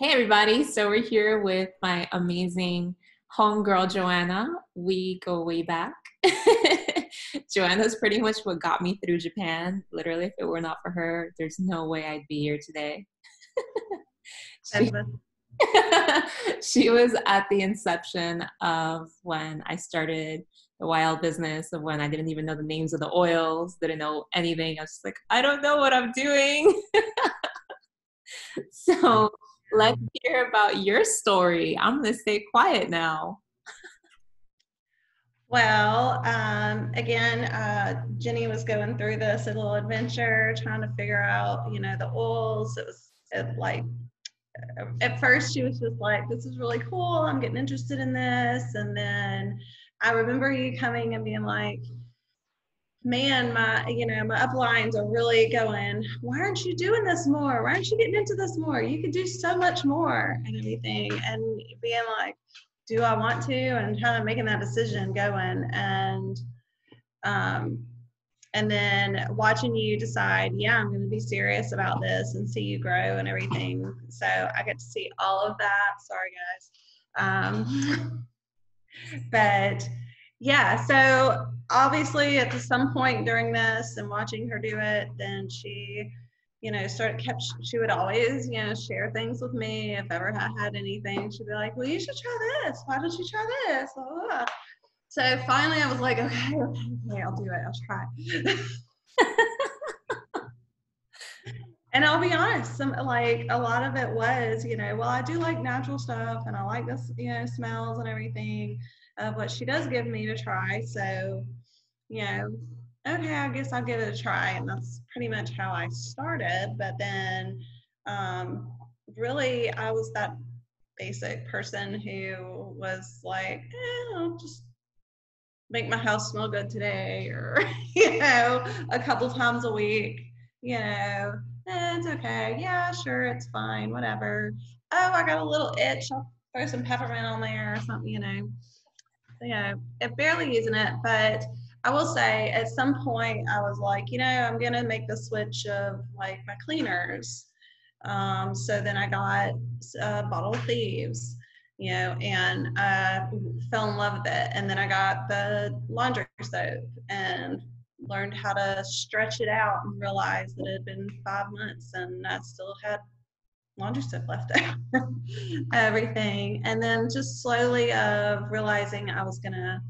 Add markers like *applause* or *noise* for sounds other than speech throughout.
Hey, everybody. So, we're here with my amazing homegirl, Joanna. We go way back. *laughs* Joanna's pretty much what got me through Japan. Literally, if it were not for her, there's no way I'd be here today. *laughs* she, *laughs* she was at the inception of when I started the wild business of when I didn't even know the names of the oils, didn't know anything. I was like, I don't know what I'm doing. so let's hear about your story. I'm going to stay quiet now. Well, um, again, uh, Jenny was going through this a little adventure, trying to figure out, you know, the oils. It was it, like, at first she was just like, this is really cool. I'm getting interested in this. And then I remember you coming and being like, man, my, you know, my uplines are really going, why aren't you doing this more? Why aren't you getting into this more? You could do so much more and everything. And being like, do I want to? And kind of making that decision going. And, um, and then watching you decide, yeah, I'm going to be serious about this and see you grow and everything. So I get to see all of that. Sorry, guys. Um, *laughs* but yeah, so obviously at some point during this and watching her do it, then she, you know, started kept she would always, you know, share things with me if ever I had anything. She'd be like, Well, you should try this. Why don't you try this? So finally I was like, Okay, okay, okay, I'll do it. I'll try. *laughs* and I'll be honest, some like a lot of it was, you know, well, I do like natural stuff and I like this, you know, smells and everything of what she does give me to try. So, you know, okay, I guess I'll give it a try. And that's pretty much how I started. But then, um, really, I was that basic person who was like, eh, I'll just make my house smell good today, *laughs* or, you know, a couple times a week, you know, eh, it's okay. Yeah, sure, it's fine, whatever. Oh, I got a little itch. I'll throw some peppermint on there or something, you know you know, barely using it, but I will say at some point I was like, you know, I'm gonna make the switch of like my cleaners. Um, so then I got a bottle of thieves, you know, and uh, fell in love with it. And then I got the laundry soap and learned how to stretch it out and realized that it had been five months and I still had laundry soap left *laughs* out, everything. And then just slowly of uh, realizing I was gonna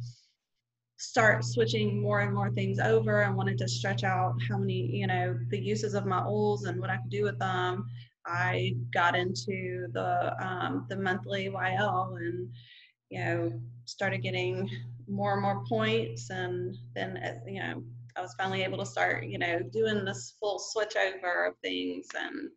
start switching more and more things over and wanted to stretch out how many, you know, the uses of my oils and what I could do with them. I got into the um, the monthly YL and you know started getting more and more points and then uh, you know I was finally able to start you know doing this full switch over of things and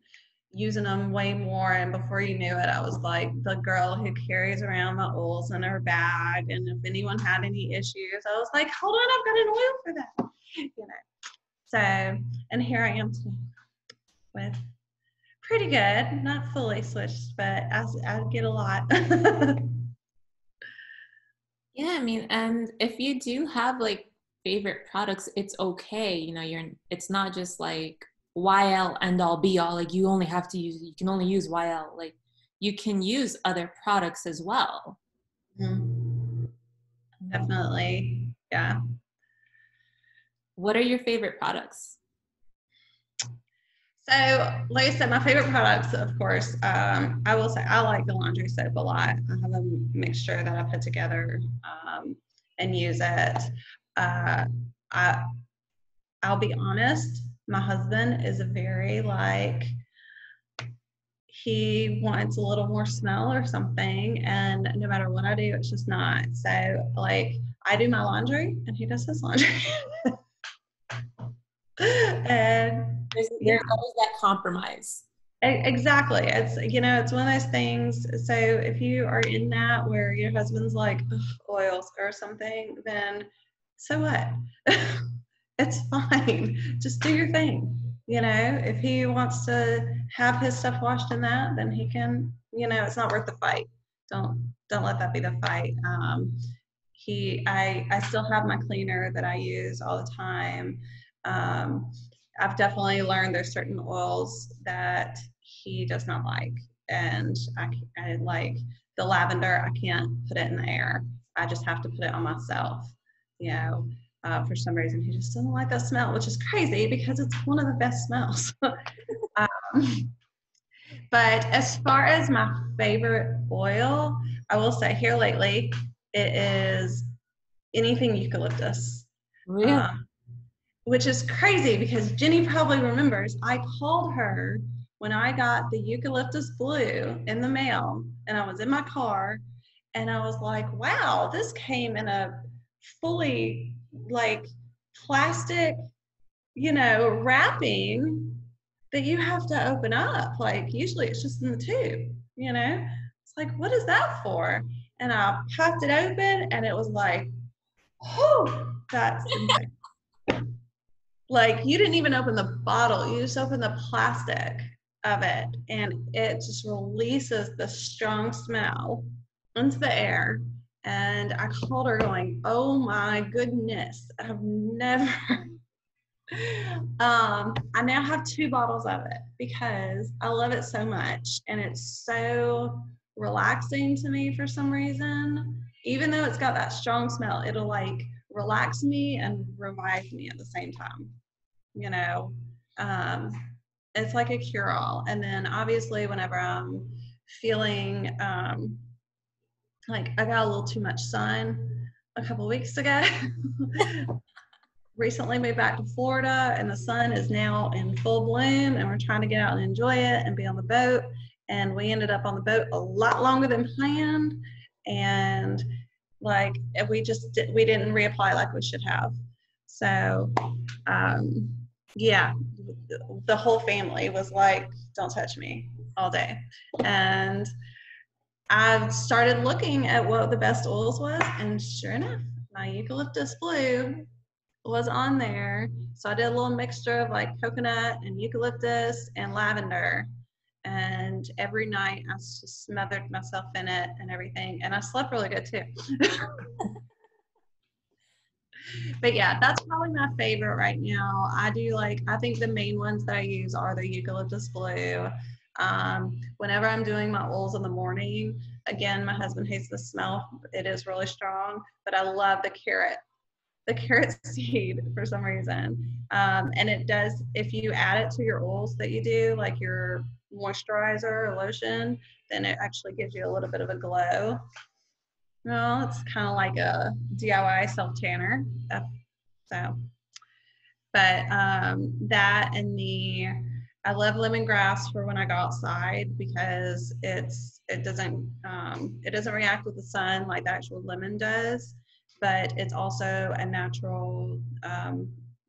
using them way more. And before you knew it, I was like the girl who carries around the oils in her bag. And if anyone had any issues, I was like, hold on, I've got an oil for that. *laughs* You know. So, and here I am today with pretty good, not fully switched, but I, I get a lot. *laughs* yeah, I mean, and if you do have like favorite products, it's okay. You know, you're it's not just like YL end all be all. Like you only have to use, you can only use YL. Like you can use other products as well. Mm-hmm. Definitely. Yeah. What are your favorite products? So, like I said, my favorite products, of course, um, I will say I like the laundry soap a lot. I have a mixture that I put together um, and use it. Uh, I, I'll be honest, my husband is a very like he wants a little more smell or something and no matter what i do it's just not. So like i do my laundry and he does his laundry. *laughs* And there's, there's always that compromise. Exactly. It's you know it's one of those things. So if you are in that where your husband's like oils or something then so what *laughs* it's *laughs* fine. Just do your thing. You know, if he wants to have his stuff washed in that, then he can. You know, it's not worth the fight. Don't don't let that be the fight. Um, he, I, I still have my cleaner that I use all the time. Um, I've definitely learned there's certain oils that he does not like, and I, I like the lavender. I can't put it in the air. I just have to put it on myself. You know, uh, for some reason he just doesn't like that smell, which is crazy because it's one of the best smells. *laughs* um, but as far as my favorite oil, I will say here lately, it is anything eucalyptus. Really? Um, which is crazy because Jenny probably remembers I called her when I got the eucalyptus blue in the mail and I was in my car and I was like, wow, this came in a fully like plastic, you know, wrapping that you have to open up. Like usually it's just in the tube, you know? It's like, what is that for? And I popped it open and it was like, oh, that's *laughs* like you didn't even open the bottle, you just opened the plastic of it and it just releases the strong smell into the air. And I called her going, Oh my goodness, I've never *laughs* um, I now have two bottles of it because I love it so much and it's so relaxing to me for some reason. Even though it's got that strong smell, it'll like relax me and revive me at the same time. You know, um, it's like a cure all. And then obviously, whenever I'm feeling um, like I got a little too much sun a couple weeks ago. *laughs* Recently moved back to Florida and the sun is now in full bloom and we're trying to get out and enjoy it and be on the boat. And we ended up on the boat a lot longer than planned. And like we just we didn't reapply like we should have. So um, yeah, the whole family was like, don't touch me all day. And I started looking at what the best oils was, and sure enough, my eucalyptus blue was on there. So I did a little mixture of like coconut and eucalyptus and lavender. And every night I just smothered myself in it and everything. And I slept really good too. *laughs* but yeah, that's probably my favorite right now. I do like, I think the main ones that I use are the eucalyptus blue. Um, whenever I'm doing my oils in the morning, again, my husband hates the smell. It is really strong, but I love the carrot, the *laughs* carrot seed for some reason. Um, and it does, if you add it to your oils that you do, like your moisturizer or lotion, then it actually gives you a little bit of a glow. Well, it's kind of like a DIY self tanner. So, but um, that and the I love lemongrass for when I go outside because it's it doesn't um, it doesn't react with the sun like the actual lemon does, but it's also a natural um,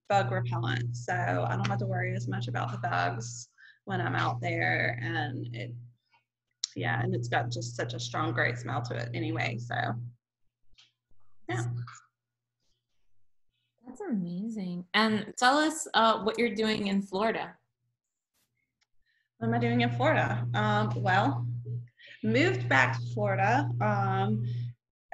bug repellent. So I don't have to worry as much about the bugs when I'm out there, and it yeah, and it's got just such a strong, great smell to it anyway. So yeah. That's amazing. And tell us uh, what you're doing in Florida. What am I doing in Florida? Um, well, moved back to Florida. Um,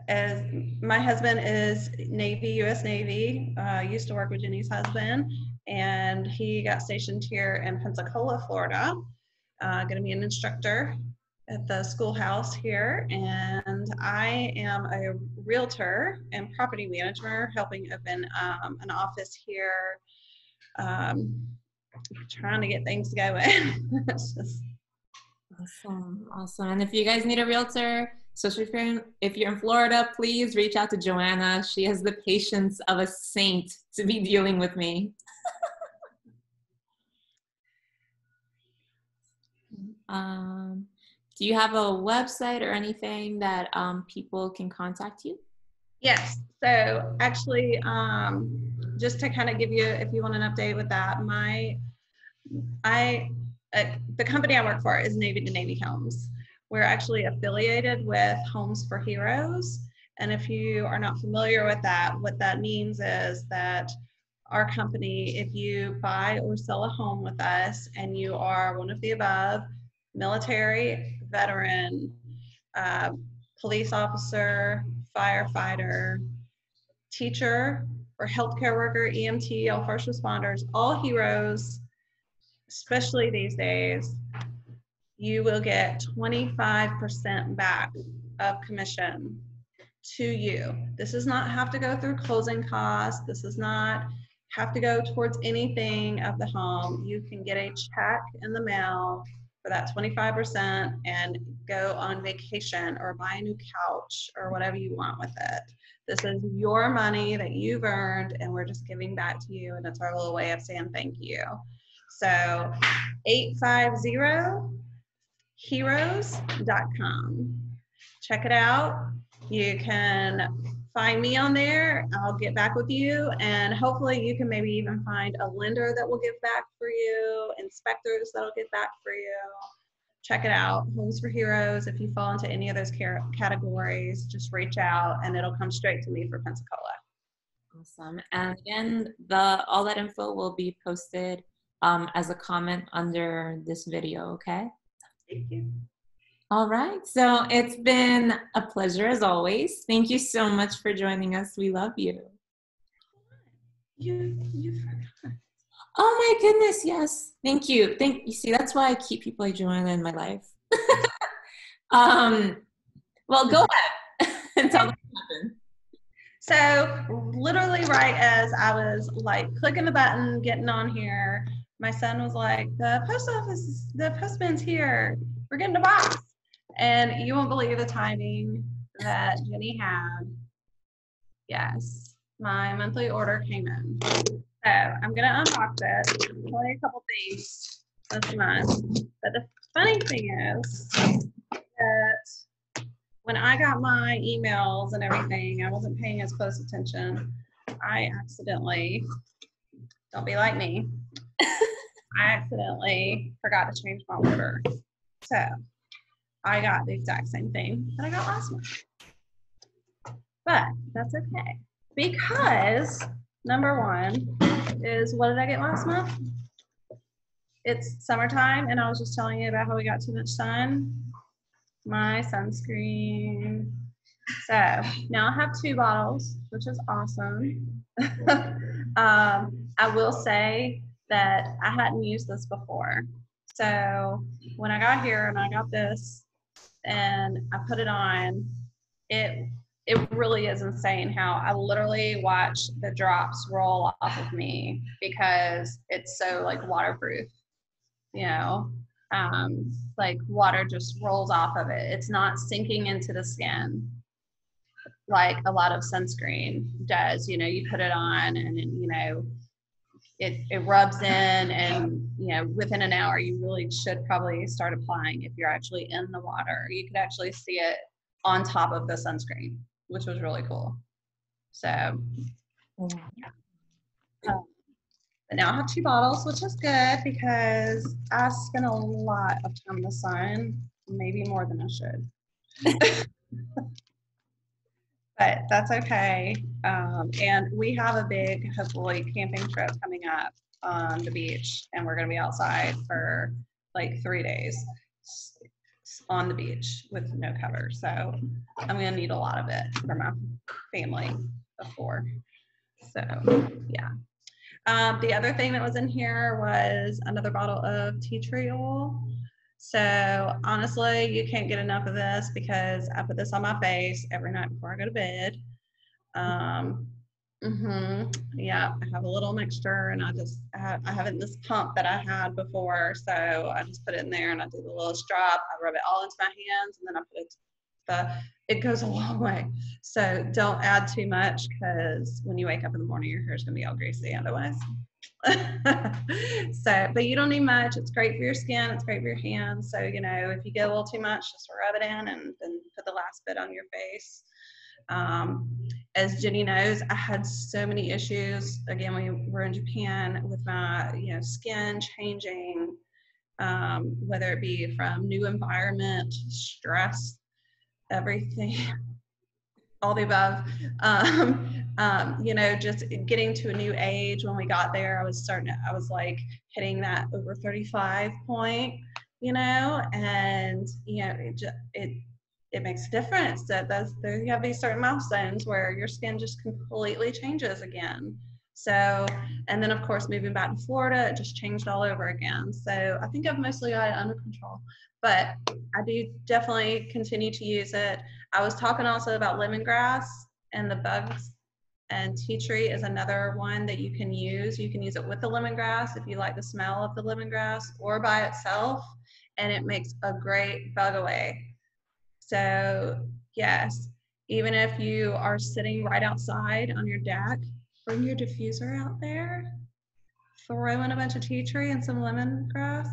as my husband is Navy, U.S. Navy, uh, used to work with Jenny's husband, and he got stationed here in Pensacola, Florida. Uh, going to be an instructor at the schoolhouse here, and I am a realtor and property manager, helping open um, an office here. Um, trying to get things going. *laughs* just... Awesome, awesome. And if you guys need a realtor, especially if you're in, if you're in Florida, please reach out to Joanna. She has the patience of a saint to be dealing with me. *laughs* um, do you have a website or anything that um, people can contact you? Yes. So actually, um, just to kind of give you, if you want an update with that, my, I, uh, the company I work for is Navy to Navy Homes. We're actually affiliated with Homes for Heroes. And if you are not familiar with that, what that means is that our company, if you buy or sell a home with us and you are one of the above, military, veteran, uh, police officer, firefighter, teacher, or healthcare worker, EMT, all first responders, all heroes, especially these days. you will get 25% back of commission to you. This does not have to go through closing costs. This does not have to go towards anything of the home. You can get a check in the mail for that 25% and go on vacation or buy a new couch or whatever you want with it. This is your money that you've earned, and we're just giving back to you, and it's our little way of saying thank you. So 850 heroes.com. Check it out. You can find me on there. I'll get back with you, and hopefully, you can maybe even find a lender that will give back for you, inspectors that'll give back for you. Check it out, Homes for Heroes. If you fall into any of those categories, just reach out, and it'll come straight to me for Pensacola. Awesome. And again, the all that info will be posted um, as a comment under this video. Okay. Thank you. All right. So it's been a pleasure as always. Thank you so much for joining us. We love you. You you forgot. Oh my goodness, yes. Thank you. Thank you. See, that's why I keep people like Joanna in my life. *laughs* um well go ahead *laughs* and tell them what happened. So literally right as I was like clicking the button, getting on here, my son was like, the post office, the postman's here. We're getting a box. And you won't believe the timing that Jenny had. Yes, my monthly order came in. So I'm gonna unbox it. Only a couple things this month. But the funny thing is that when I got my emails and everything, I wasn't paying as close attention. I accidentally, don't be like me, *laughs* I accidentally forgot to change my order. So I got the exact same thing that I got last month. But that's okay. Because number one is what did I get last month? It's summertime, and I was just telling you about how we got too much sun. My sunscreen. So now I have two bottles, which is awesome. *laughs* um, I will say that I hadn't used this before. So when I got here and I got this, and I put it on, it it really is insane how I literally watch the drops roll off of me because it's so like waterproof, you know. Um, like water just rolls off of it. It's not sinking into the skin like a lot of sunscreen does. You know, you put it on and you know it, it rubs in and you know within an hour you really should probably start applying if you're actually in the water you could actually see it on top of the sunscreen which was really cool so yeah. um, but now i have two bottles which is good because i spend a lot of time in the sun maybe more than i should *laughs* but that's okay. Um, and we have a big, hopefully, camping trip coming up on the beach, and we're going to be outside for like three days on the beach with no cover. So I'm going to need a lot of it for my family before. So, yeah. Um, the other thing that was in here was another bottle of tea tree oil. So honestly, you can't get enough of this because I put this on my face every night before I go to bed. Um, mm-hmm, yeah, I have a little mixture, and I just I have, I have it in this pump that I had before, so I just put it in there and I do the little drop. I rub it all into my hands, and then I put it. The, it goes a long *laughs* way. So don't add too much because when you wake up in the morning, your hair is gonna be all greasy otherwise. *laughs* so, but you don't need much. It's great for your skin. It's great for your hands. So, you know, if you get a little too much, just rub it in and then put the last bit on your face. Um, as Jenny knows, I had so many issues. Again, we were in Japan with my, you know, skin changing, um, whether it be from new environment, stress, everything, *laughs* all the above. Um, um, you know, just getting to a new age when we got there, I was starting, to, I was like hitting that over 35 point, you know, and, you know, it, it, it makes a difference that that's, there you have these certain milestones where your skin just completely changes again. So, and then of course, moving back to Florida, it just changed all over again. So I think I've mostly got it under control. but I do definitely continue to use it. I was talking also about lemongrass and the bugs and tea tree is another one that you can use. You can use it with the lemongrass if you like the smell of the lemongrass or by itself, and it makes a great bug away. So, yes, even if you are sitting right outside on your deck, bring your diffuser out there, throw in a bunch of tea tree and some lemongrass,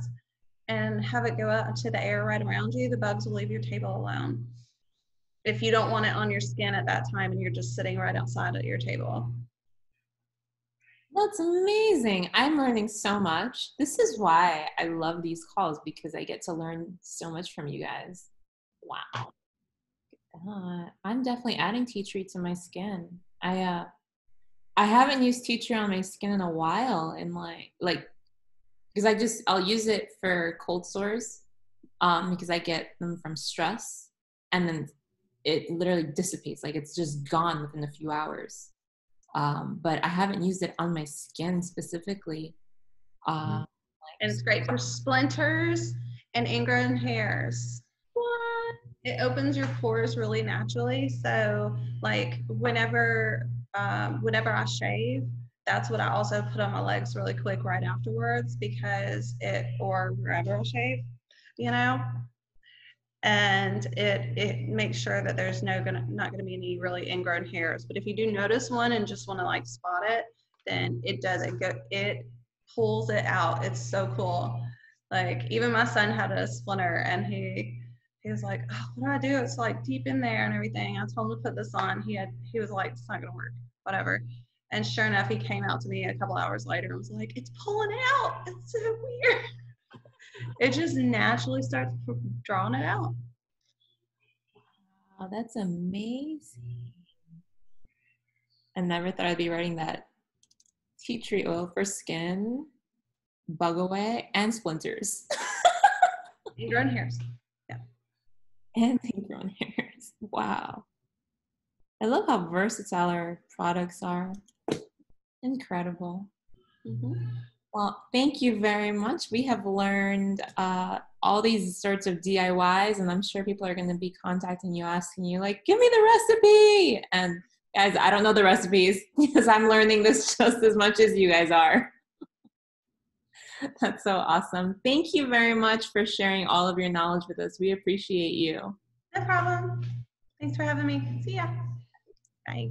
and have it go out to the air right around you. The bugs will leave your table alone if you don't want it on your skin at that time and you're just sitting right outside at your table. That's amazing. I'm learning so much. This is why I love these calls because I get to learn so much from you guys. Wow. Uh, I'm definitely adding tea tree to my skin. I uh I haven't used tea tree on my skin in a while and like like because I just I'll use it for cold sores um because I get them from stress and then it literally dissipates like it's just gone within a few hours um, but i haven't used it on my skin specifically uh, and it's great for splinters and ingrown hairs it opens your pores really naturally so like whenever um, whenever i shave that's what i also put on my legs really quick right afterwards because it or wherever i shave you know and it it makes sure that there's no gonna not gonna be any really ingrown hairs. But if you do notice one and just want to like spot it, then it does it go it pulls it out. It's so cool. Like even my son had a splinter and he he was like, oh, what do I do? It's like deep in there and everything. I told him to put this on. He had he was like, it's not gonna work, whatever. And sure enough, he came out to me a couple hours later and was like, it's pulling out. It's so weird *laughs* it just naturally starts drawing it out. Wow, that's amazing. I never thought I'd be writing that. Tea tree oil for skin, bug away, and splinters. and ingrown hairs. And *laughs* ingrown hairs. Wow. I love how versatile our products are. Incredible. Mm-hmm. Well, thank you very much. We have learned uh, all these sorts of DIYs, and I'm sure people are going to be contacting you, asking you, like, give me the recipe. And guys, I don't know the recipes *laughs* because I'm learning this *laughs* just as much as you guys are. *laughs* That's so awesome. Thank you very much for sharing all of your knowledge with us. We appreciate you. No problem. Thanks for having me. See ya. Bye.